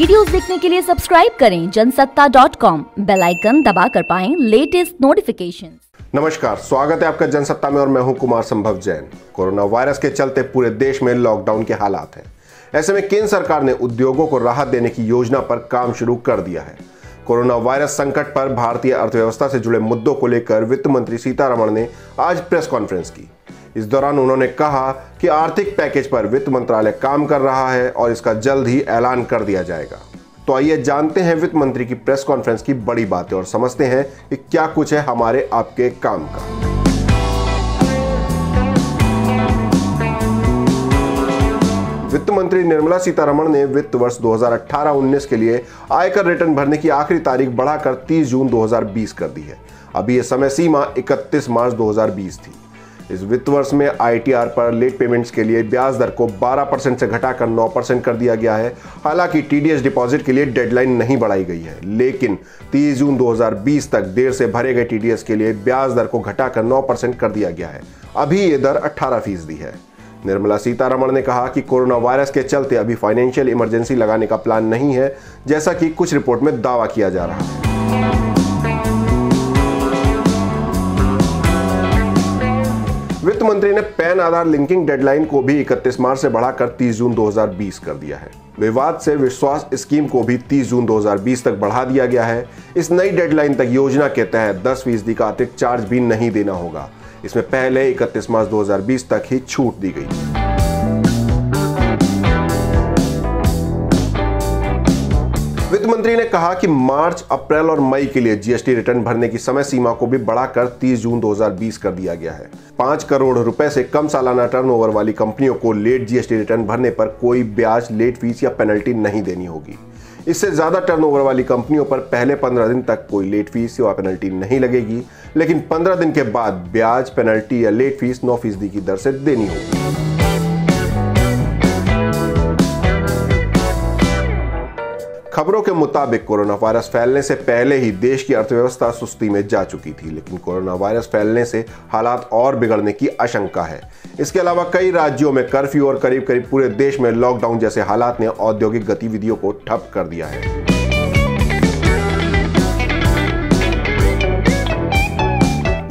Videos देखने के लिए सब्सक्राइब करें Jansatta dot com bell icon दबाकर पाएँ लेटेस्ट नोटिफिकेशन नमस्कार, स्वागत है आपका जनसत्ता में और मैं हूँ कुमार संभव जैन। कोरोना वायरस के चलते पूरे देश में लॉकडाउन के हालात हैं। ऐसे में केंद्र सरकार ने उद्योगों को राहत देने की योजना पर काम शुरू कर दिया है। कोरोना वायरस संकट पर भारतीय अर्थव्यवस्था से जुड़े मुद्दों को लेकर वित्त मंत्री सीतारमण ने आज प्रेस कॉन्फ्रेंस की। इस दौरान उन्होंने कहा कि आर्थिक पैकेज पर वित्त मंत्रालय काम कर रहा है और इसका जल्द ही ऐलान कर दिया जाएगा। तो आइए जानते हैं वित्त मंत्री की प्रेस कॉन्फ्रेंस की बड़ी बातें और समझते हैं कि क्या कुछ है हमारे आपके काम का। वित्त मंत्री निर्मला सीतारमण ने वित्त वर्ष 2018-19 के लिए आयकर रिटर्न भरने की आखिरी तारीख बढ़ाकर 30 जून 2020 कर दी है। अभी यह समय सीमा 31 मार्च 2020 थी। इस वित्त वर्ष में आईटीआर पर लेट पेमेंट्स के लिए ब्याज दर को 12 परसेंट से घटाकर 9 परसेंट कर दिया गया है। हालाँकि टीडीएस डिपॉजिट के लिए डेडलाइन नहीं बढ़ाई गई है, लेकिन 30 जून 2020 तक देर से भरे गए टीडीएस के लिए ब्याज दर को घटाकर 9 परसेंट कर दिया गया है। अभी ये दर 18 फ़ीसदी है। निर्मला सीतारमण ने कहा कि कोरोना वायरस के चलते अभी फाइनेंशियल इमरजेंसी लगाने का प्लान नहीं है, जैसा कि कुछ रिपोर्ट में दावा किया जा रहा है। वित्त मंत्री ने पैन आधार लिंकिंग डेडलाइन को भी 31 मार्च से बढ़ाकर 30 जून 2020 कर दिया है। विवाद से विश्वास स्कीम को भी 30 जून 2020 तक बढ़ा दिया गया है। इस नई डेडलाइन तक योजना के तहत 10 फ़ीसदी का अतिरिक्त चार्ज भी नहीं देना होगा। इसमें पहले 31 मार्च 2020 तक ही छूट दी गई। वित्त मंत्री ने कहा कि मार्च, अप्रैल और मई के लिए जीएसटी रिटर्न भरने की समय सीमा को भी बढ़ाकर 30 जून 2020 कर दिया गया है। पाँच करोड़ रुपए से कम सालाना टर्नओवर वाली कंपनियों को लेट जीएसटी रिटर्न भरने पर कोई ब्याज लेट फ़ीस या पेनल्टी नहीं देनी होगी। इससे ज़्यादा टर्नओवर वाली कंपनियों पर पहले पंद्रह दिन तक कोई लेट फ़ीस या पेनल्टी नहीं लगेगी, लेकिन पंद्रह दिन के बाद ब्याज पेनल्टी या लेट फ़ीस नौ फ़ीसदी की दर से देनी होगी। खबरों के मुताबिक कोरोना वायरस फैलने से पहले ही देश की अर्थव्यवस्था सुस्ती में जा चुकी थी, लेकिन कोरोना वायरस फैलने से हालात और बिगड़ने की आशंका है। इसके अलावा कई राज्यों में कर्फ्यू और करीब करीब पूरे देश में लॉकडाउन जैसे हालात ने औद्योगिक गतिविधियों को ठप कर दिया है।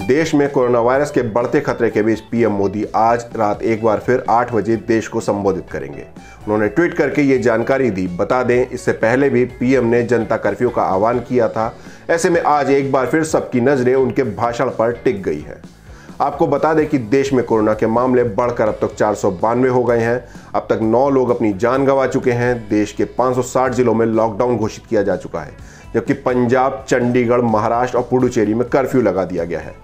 देश में कोरोना वायरस के बढ़ते खतरे के बीच पीएम मोदी आज रात एक बार फिर आठ बजे देश को संबोधित करेंगे। उन्होंने ट्वीट करके ये जानकारी दी। बता दें, इससे पहले भी पीएम ने जनता कर्फ्यू का आह्वान किया था। ऐसे में आज एक बार फिर सबकी नज़रें उनके भाषण पर टिक गई है। आपको बता दें कि देश में कोरोना के मामले बढ़कर अब तक चार सौ बानवे हो गए हैं। अब तक नौ लोग अपनी जान गंवा चुके हैं। देश के 560 जिलों में लॉकडाउन घोषित किया जा चुका है, जबकि पंजाब, चंडीगढ़, महाराष्ट्र और पुडुचेरी में कर्फ्यू लगा दिया गया है।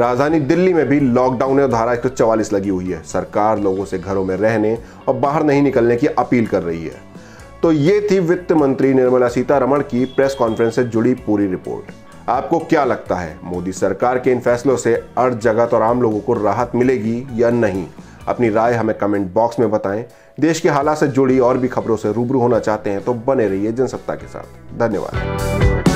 राजधानी दिल्ली में भी लॉकडाउन और धारा एक लगी हुई है। सरकार लोगों से घरों में रहने और बाहर नहीं निकलने की अपील कर रही है। तो ये थी वित्त मंत्री निर्मला सीतारमण की प्रेस कॉन्फ्रेंस से जुड़ी पूरी रिपोर्ट। आपको क्या लगता है, मोदी सरकार के इन फैसलों से अर्थ जगत और आम लोगों को राहत मिलेगी या नहीं? अपनी राय हमें कमेंट बॉक्स में बताएँ। देश के हालात से जुड़ी और भी खबरों से रूबरू होना चाहते हैं तो बने रहिए जनसत्ता के साथ। धन्यवाद।